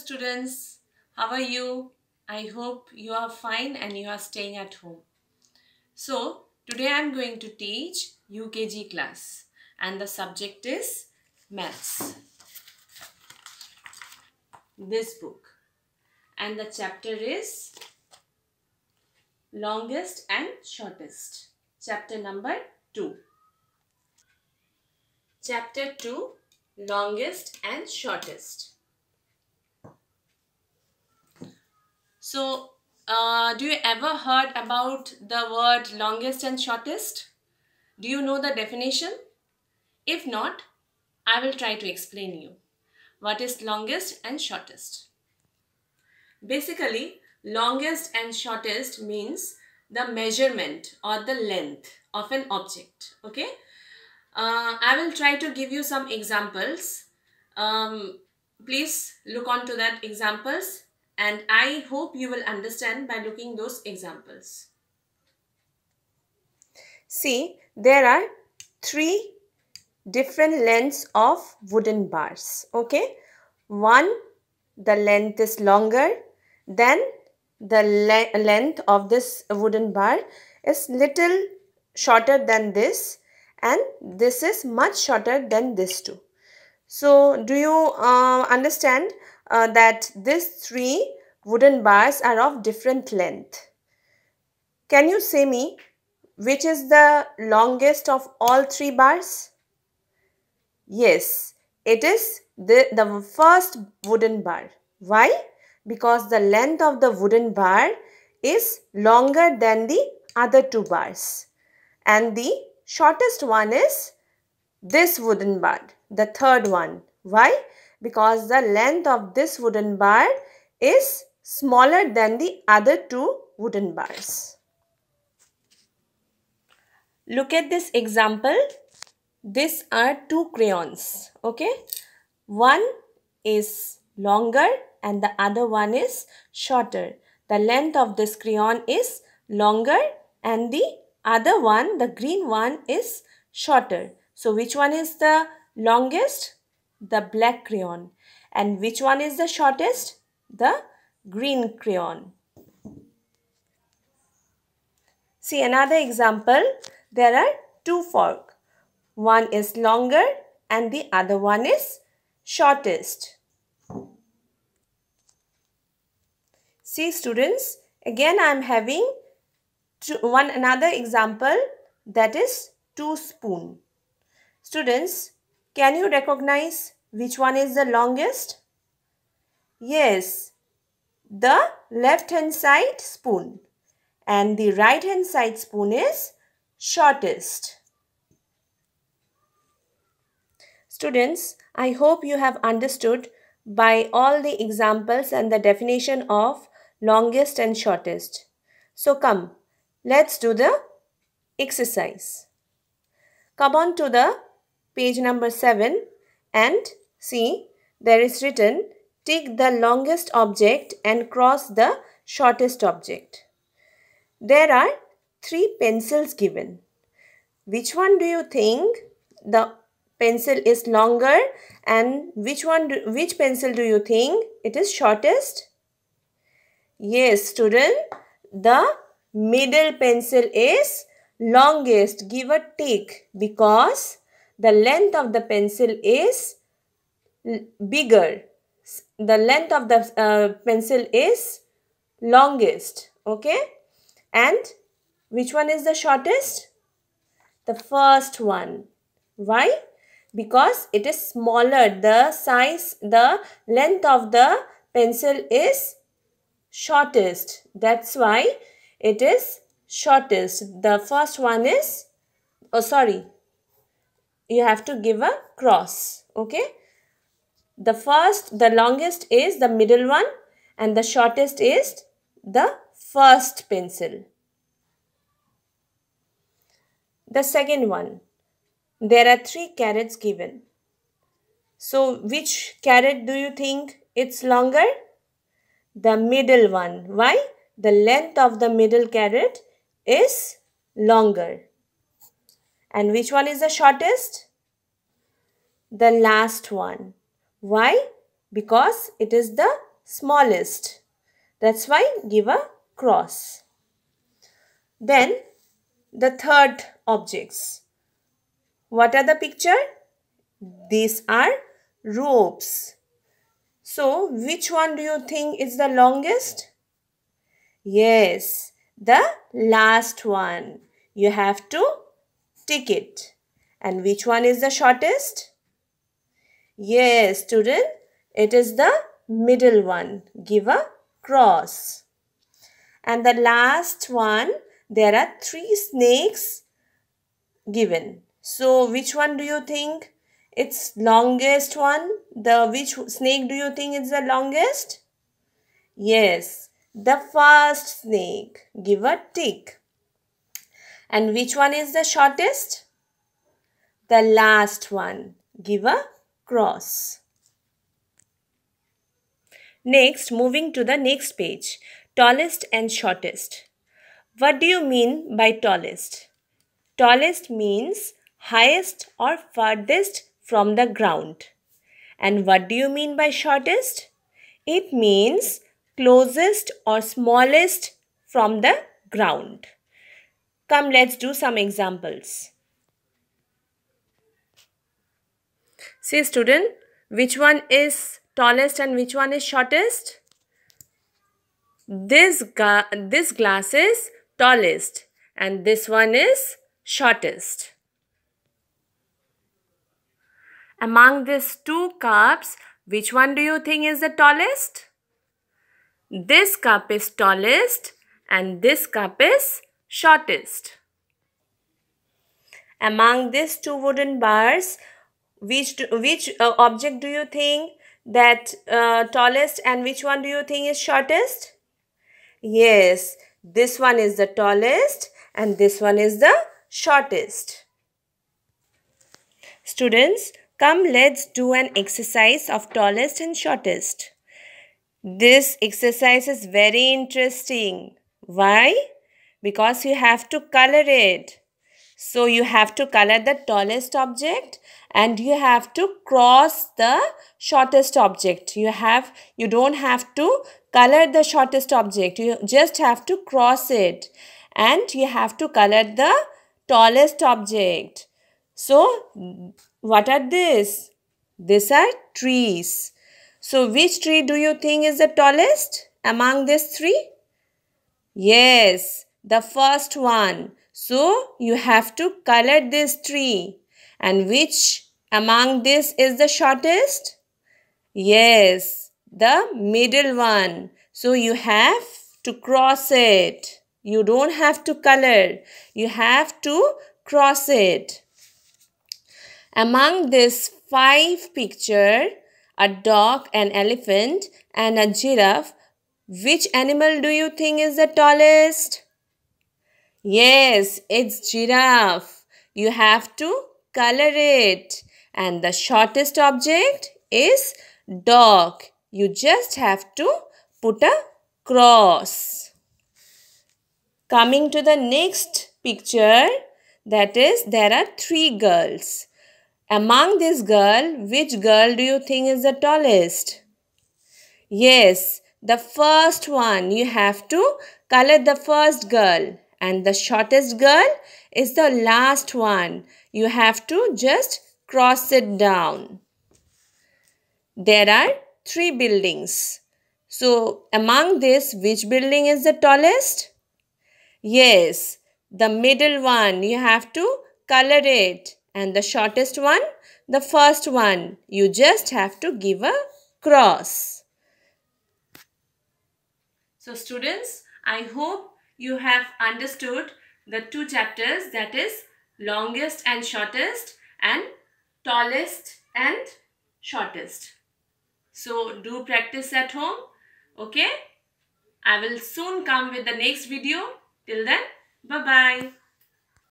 students. How are you? I hope you are fine and you are staying at home. So today i'm going to teach ukg class and the subject is maths. This book. And the chapter is longest and shortest. Chapter number 2 chapter 2 longest and shortest So, uh, do you ever heard about the word longest and shortest? Do you know the definition? If not, I will try to explain you what is longest and shortest. Basically, longest and shortest means the measurement or the length of an object. Okay. Uh, I will try to give you some examples. Um, please look on to that examples and I hope you will understand by looking those examples. See, there are three different lengths of wooden bars. Okay, one the length is longer, then the le length of this wooden bar is little shorter than this, and this is much shorter than this too. So, do you uh, understand uh, that these three wooden bars are of different length. Can you say me which is the longest of all three bars? Yes, it is the, the first wooden bar. Why? Because the length of the wooden bar is longer than the other two bars. And the shortest one is this wooden bar, the third one. Why? Because the length of this wooden bar is smaller than the other two wooden bars. Look at this example. These are two crayons. Okay. One is longer and the other one is shorter. The length of this crayon is longer and the other one, the green one is shorter. So which one is the longest? The black crayon. And which one is the shortest? The green crayon. See another example. There are two fork. One is longer and the other one is shortest. See students, again I am having two, one another example that is two spoon. Students, can you recognize which one is the longest? Yes, the left hand side spoon and the right hand side spoon is shortest. Students, I hope you have understood by all the examples and the definition of longest and shortest. So come, let's do the exercise. Come on to the page number 7 and see there is written take the longest object and cross the shortest object. There are three pencils given. Which one do you think the pencil is longer and which one do, which pencil do you think it is shortest? Yes student the middle pencil is longest give a tick because the length of the pencil is bigger. The length of the uh, pencil is longest. Okay. And which one is the shortest? The first one. Why? Because it is smaller. The size, the length of the pencil is shortest. That's why it is shortest. The first one is, oh sorry, you have to give a cross okay? The first the longest is the middle one and the shortest is the first pencil. The second one there are three carrots given. So which carrot do you think it's longer? The middle one. Why? The length of the middle carrot is longer and which one is the shortest? The last one. Why? Because it is the smallest. That's why give a cross. Then the third objects. What are the picture? These are ropes. So which one do you think is the longest? Yes, the last one. You have to tick it. And which one is the shortest? Yes, student, it is the middle one. Give a cross. And the last one, there are three snakes given. So, which one do you think it's longest one? The which snake do you think is the longest? Yes, the first snake. Give a tick. And which one is the shortest? The last one. Give a cross. Next, moving to the next page. Tallest and shortest. What do you mean by tallest? Tallest means highest or farthest from the ground. And what do you mean by shortest? It means closest or smallest from the ground. Come, let's do some examples. See student, which one is tallest and which one is shortest? This, this glass is tallest and this one is shortest. Among these two cups, which one do you think is the tallest? This cup is tallest and this cup is shortest. Among these two wooden bars, which which uh, object do you think that uh, tallest and which one do you think is shortest? Yes this one is the tallest and this one is the shortest. Students come let's do an exercise of tallest and shortest. This exercise is very interesting. Why because you have to color it so you have to color the tallest object and you have to cross the shortest object. You have you don't have to color the shortest object. You just have to cross it and you have to color the tallest object. So what are these? These are trees. So which tree do you think is the tallest among these three? Yes, the first one. So you have to color this tree. And which among this is the shortest? Yes, the middle one. So you have to cross it. You don't have to color. You have to cross it. Among this five picture, a dog, an elephant and a giraffe, which animal do you think is the tallest? Yes, it's giraffe. You have to color it. And the shortest object is dog. You just have to put a cross. Coming to the next picture, that is there are three girls. Among this girl, which girl do you think is the tallest? Yes, the first one. You have to color the first girl and the shortest girl is the last one. You have to just cross it down. There are three buildings. So among this, which building is the tallest? Yes, the middle one. You have to color it. And the shortest one, the first one. You just have to give a cross. So students, I hope you have understood the two chapters that is longest and shortest and tallest and shortest. So do practice at home. Okay. I will soon come with the next video. Till then, bye-bye.